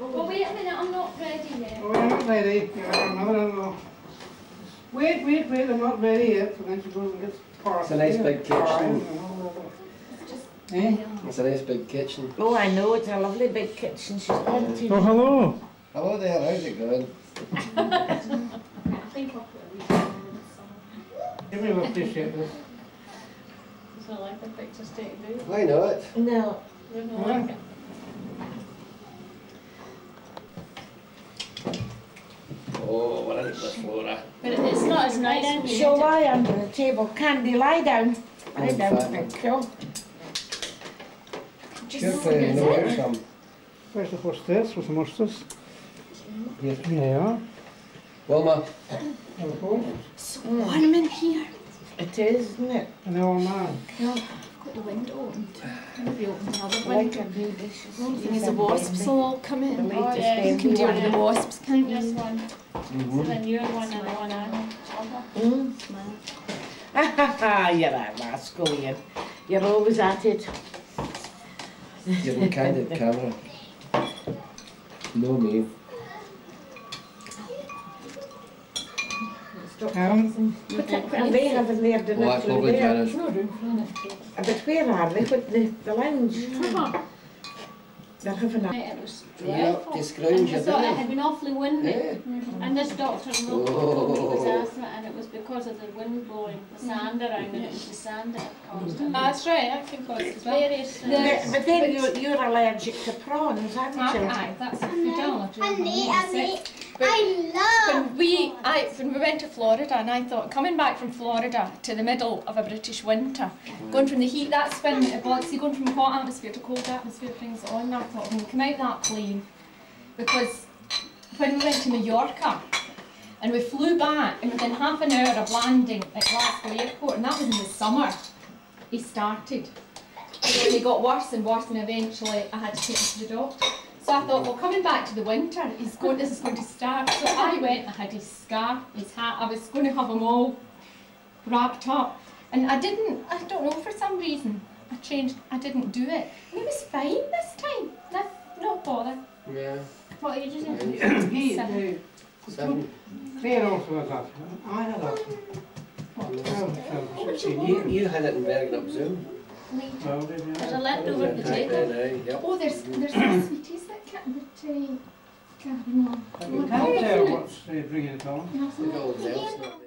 Well, wait a minute, I'm not ready yet. Oh, you're not ready, you're our mother-in-law. Wait, wait, wait, I'm not ready yet, so then she goes and gets parsley. It's a nice big kitchen. and all that. It's just. Eh? It's a nice big kitchen. Oh, I know, it's a lovely big kitchen, she's plenty. Oh, hello. Hello there, how's it going? I think I'll put a wee in this Give me a appreciate this. It's not like a picture state, do you? Why not? No, You don't like it? Oh, we're into the flora. But it's not as nice when you she'll get it. lie under the table. Candy, lie down. Lie Oh, down, fine. thank you. Should uh, know out some. Where's the hostess with the musters? Here. Yeah. Wilma, Hello. Warm in here. It is, isn't it? An old man. Got the window opened. Maybe open the other Like window. a new Thing is the wasps will all come in. The latest yeah, you baby can deal with one. the wasps, can't you? This one, mm-hmm. then your one and the one on. Ha ha ha, you're a rascal, Ian. You're always at it. you're in candid camera. No me. Um, And they haven't there dinner Oh, that's through lovely, there. Janice. No room for it. Uh, But where are they? What, the, the lounge? Uh-huh. They're having a... It was You're up dreadful. to And scrounge I your thought it had been awfully windy. Yeah. Mm. And this doctor wrote told me it was Oh. asthma and it was because of the wind blowing the sand around it. It was the sand that had caused it. That's right, that can cause it as well. Various But, things. but then you're, you're allergic to prawns, aren't Aye, you? aye, that's a food allergy. Honey, I'm honey, sick. I love. When we, I, when we went to Florida, and I thought coming back from Florida to the middle of a British winter, going from the heat, that's when it see, going from hot atmosphere to cold atmosphere brings it on. I thought, when we come out that plane, because when we went to Mallorca, and we flew back, and within half an hour of landing at Glasgow Airport, and that was in the summer, he started. And then he got worse and worse, and eventually I had to take him to the doctor. So I thought, well, coming back to the winter, he's going, this is going to start. So I went, I had his scarf, his hat, I was going to have them all wrapped up. And I didn't, I don't know, for some reason, I changed, I didn't do it. And he was fine this time, no, no bother. Yeah. What are you doing? he, Seven. Seven. Claire also has that. I had that. Twelve, twelve, sixteen You, you had it in Bergen up Zoom. Twelve. There's a leftover potato. aye, aye, Yep. Oh, there's, there's some sweeties that can't, that, uh, can't, no. You can't tell what's uh, bringing it on. The old Nelson.